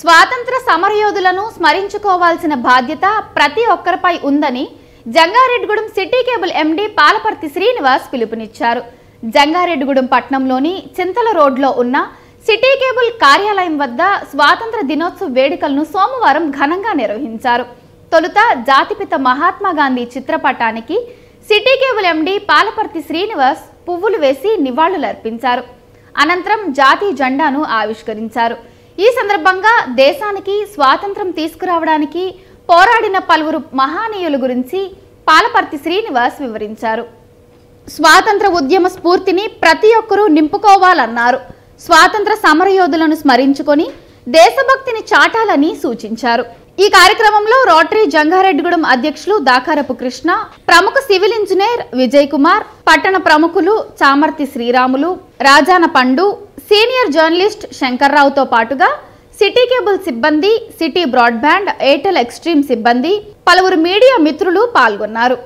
స్వాతంత్ర సమరయోధులను స్మరించుకోవాల్సిన బాధ్యత ప్రతి ఒక్కరిపై ఉందని Jangareddygudem city cable MD Palaparthi Srinivas పిలుపునిచ్చారు. జంగారెడ్డిగూడెం పట్టణంలోని చింతల రోడ్లో ఉన్న సిటీ కేబుల్ కార్యాలయం వద్ద స్వాతంత్ర దినోత్సవ వేడుకలను సోమవారం ఘనంగా నిర్వహించారు. తొలుత జాతిపిత మహాత్మా గాంధీ చిత్రపటానికి city cable MD Palaparthi Srinivas పువ్వులు వేసి నివాళులర్పించారు. అనంతరం జాతీయ జెండాను ఆవిష్కరించారు. ఈ సందర్భంగా దేశానికి స్వాతంత్రం తీసుకురావడానికి పోరాడిన పలువురు మహానీయుల గురించి పాలపర్తి శ్రీనివాస్ వివరించారు. స్వాతంత్ర ఉద్యమ స్ఫూర్తిని ప్రతి ఒక్కరూ నింపుకోవాలన్నారు. స్వాతంత్ర సమరయోధులను స్మరించుకొని దేశభక్తిని చాటాలని సూచించారు. ఈ కార్యక్రమంలో రోటరీ జంగారెడ్డిగూడెం అధ్యక్షులు దాకారపు కృష్ణ ప్రముఖ సివిల్ ఇంజనీర్ విజయ్ కుమార్ పట్టణ ప్రముఖులు చామర్తి శ్రీరాములు రాజాన పండు సీనియర్ జర్నలిస్ట్ శంకర్రావుతో పాటుగా సిటీ కేబుల్ సిబ్బంది సిటీ బ్రాడ్బ్యాండ్ ఎయిర్టెల్ ఎక్స్ట్రీమ్ సిబ్బంది పలువురు మీడియా మిత్రులు పాల్గొన్నారు.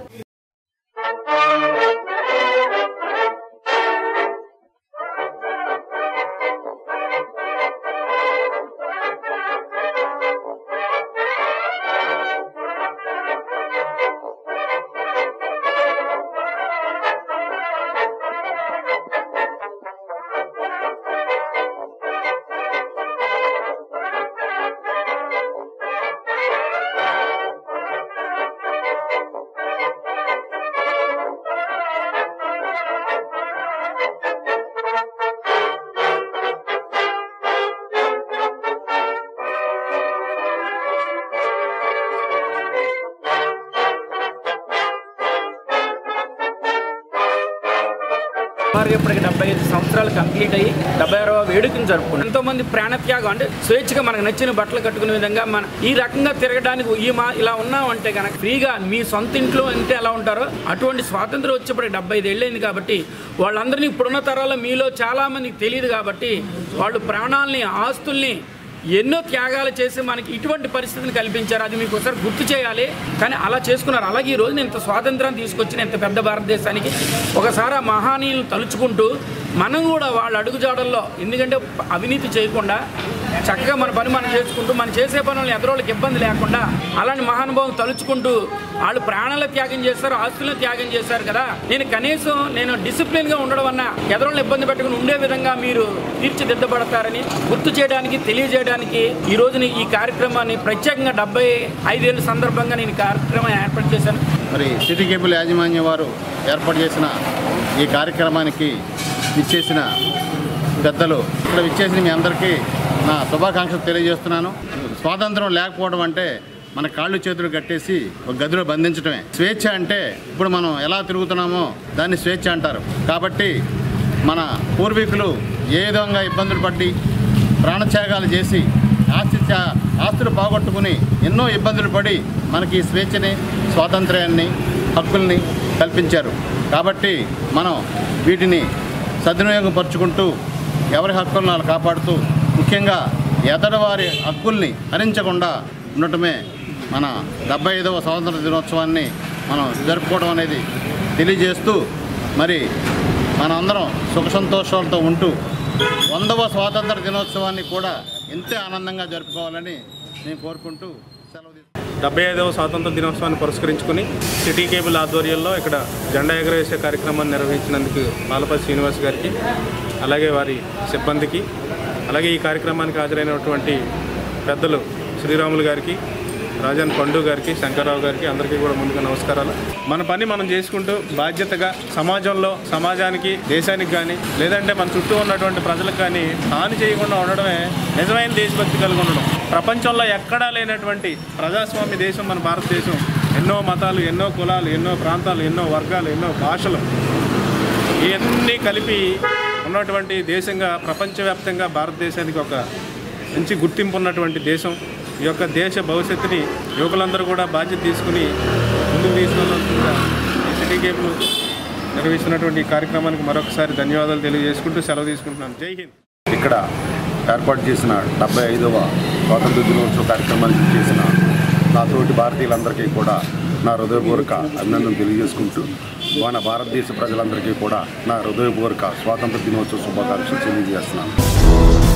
వారు ఇప్పటికి డెబ్బై ఐదు సంవత్సరాలు కంప్లీట్ అయ్యి డెబ్బై ఆరవ వేడుకను జరుపుకున్నాం ఎంతోమంది ప్రాణత్యాగం అంటే స్వేచ్ఛగా మనకు నచ్చిన బట్టలు కట్టుకునే విధంగా మన ఈ రకంగా తిరగడానికి ఈ మా ఇలా ఉన్నామంటే కనుక ఫ్రీగా మీ సొంత ఇంట్లో ఎంత ఎలా ఉంటారో అటువంటి స్వాతంత్రం వచ్చేప్పటికి డెబ్బై ఐదు ఏళ్ళైంది కాబట్టి వాళ్ళందరినీ ఇప్పుడున్న తరాల్లో మీలో చాలామందికి తెలియదు కాబట్టి వాళ్ళు ప్రాణాలని ఆస్తుల్ని ఎన్నో త్యాగాలు చేసి మనకి ఇటువంటి పరిస్థితిని కల్పించారు. అది మీకు ఒకసారి గుర్తు చేయాలి. కానీ అలా చేసుకున్నారు. అలాగే ఈ రోజున ఇంత స్వాతంత్రం తీసుకొచ్చిన ఇంత పెద్ద భారతదేశానికి ఒకసారి ఆ మహానీయులను తలుచుకుంటూ మనం కూడా వాళ్ళ అడుగుజాడల్లో ఎందుకంటే అవినీతి చేయకుండా చక్కగా మన పని మనం చేసుకుంటూ మనం చేసే పనులను ఎదురోళ్ళకి ఇబ్బంది లేకుండా అలాంటి మహానుభావం తలుచుకుంటూ వాళ్ళు ప్రాణాల త్యాగం చేస్తారు ఆస్తులను త్యాగం చేశారు కదా. నేను కనీసం నేను డిసిప్లిన్గా ఉండడం వల్ల ఎదురోళ్ళని ఇబ్బంది పెట్టుకుని ఉండే విధంగా మీరు తీర్చిదిద్దబడతారని గుర్తు చేయడానికి తెలియజేయడానికి ఈ రోజున ఈ కార్యక్రమాన్ని ప్రత్యేకంగా డెబ్బై ఐదేళ్ళ సందర్భంగా నేను కార్యక్రమం ఏర్పాటు చేశాను. మరి సిటీ కేబుల్ యాజమాన్యం వారు ఏర్పాటు చేసిన ఈ కార్యక్రమానికి ఇచ్చేసిన పెద్దలు. ఇక్కడ విచ్చేసి మీ అందరికీ నా శుభాకాంక్షలు తెలియజేస్తున్నాను. స్వాతంత్రం లేకపోవడం అంటే మన కాళ్ళు చేతులు కట్టేసి ఒక గదిలో బంధించడమే స్వేచ్ఛ అంటే ఇప్పుడు మనం ఎలా తిరుగుతున్నామో దాన్ని స్వేచ్ఛ అంటారు. కాబట్టి మన పూర్వీకులు ఏ విధంగా ఇబ్బందులు పడి ప్రాణత్యాగాలు చేసి ఆస్తి ఆస్తులు పోగొట్టుకుని ఎన్నో ఇబ్బందులు పడి మనకి స్వేచ్ఛని స్వాతంత్ర్యాన్ని హక్కుల్ని కల్పించారు. కాబట్టి మనం వీటిని సద్వినియోగపరుచుకుంటూ ఎవరి హక్కులను వాళ్ళు కాపాడుతూ ముఖ్యంగా ఎదడవారి హక్కుల్ని హరించకుండా ఉండటమే మన డెబ్బై ఐదవ స్వాతంత్ర దినోత్సవాన్ని మనం జరుపుకోవడం అనేది తెలియజేస్తూ మరి మనందరం సుఖ సంతోషాలతో ఉంటూ వందవ స్వాతంత్ర దినోత్సవాన్ని కూడా ఇంతే ఆనందంగా జరుపుకోవాలని నేను కోరుకుంటూ సెలవు తీసుకుంటాను డెబ్బై ఐదవ స్వాతంత్ర దినోత్సవాన్ని పురస్కరించుకుని సిటీ కేబుల్ ఆధ్వర్యంలో ఇక్కడ జెండా ఎగరవేసే కార్యక్రమాన్ని నిర్వహించినందుకు పాలపతి శ్రీనివాస్ గారికి అలాగే వారి సిబ్బందికి అలాగే ఈ కార్యక్రమానికి హాజరైనటువంటి పెద్దలు శ్రీరాములు గారికి రాజన్ పండు గారికి శంకర్రావు గారికి అందరికీ కూడా ముందుగా నమస్కారాలు. మన పని మనం చేసుకుంటూ బాధ్యతగా సమాజంలో సమాజానికి దేశానికి కానీ లేదంటే మన చుట్టూ ఉన్నటువంటి ప్రజలకు కానీ హాని చేయకుండా ఉండడమే నిజమైన దేశభక్తి కలిగి ఉండడం. ప్రపంచంలో ఎక్కడా లేనటువంటి ప్రజాస్వామ్య దేశం మన భారతదేశం. ఎన్నో మతాలు ఎన్నో కులాలు ఎన్నో ప్రాంతాలు ఎన్నో వర్గాలు ఎన్నో భాషలు ఇవన్నీ కలిపి ఉన్నటువంటి దేశంగా ప్రపంచవ్యాప్తంగా భారతదేశానికి ఒక మంచి గుర్తింపు ఉన్నటువంటి దేశం. ఈ యొక్క దేశ భవిష్యత్తుని యువకులందరూ కూడా బాధ్యత తీసుకుని ముందుకు తీసుకెళ్ళాల్సిందిగా ఈ సిటీ గేమ్లు నిర్వహిస్తున్నటువంటి కార్యక్రమానికి మరొకసారి ధన్యవాదాలు తెలియజేసుకుంటూ సెలవు తీసుకుంటున్నాను. జై హింద్. ఇక్కడ ఏర్పాటు చేసిన డెబ్బై ఐదవ స్వాతంత్ర దినోత్సవ కార్యక్రమానికి చేసిన నాతోటి భారతీయులందరికీ కూడా నా హృదయపూర్వక అభినందనలు తెలియజేసుకుంటూ మన భారతదేశ ప్రజలందరికీ కూడా నా హృదయపూర్వక స్వాతంత్ర దినోత్సవ శుభాకాంక్షలు తెలియజేస్తున్నాను.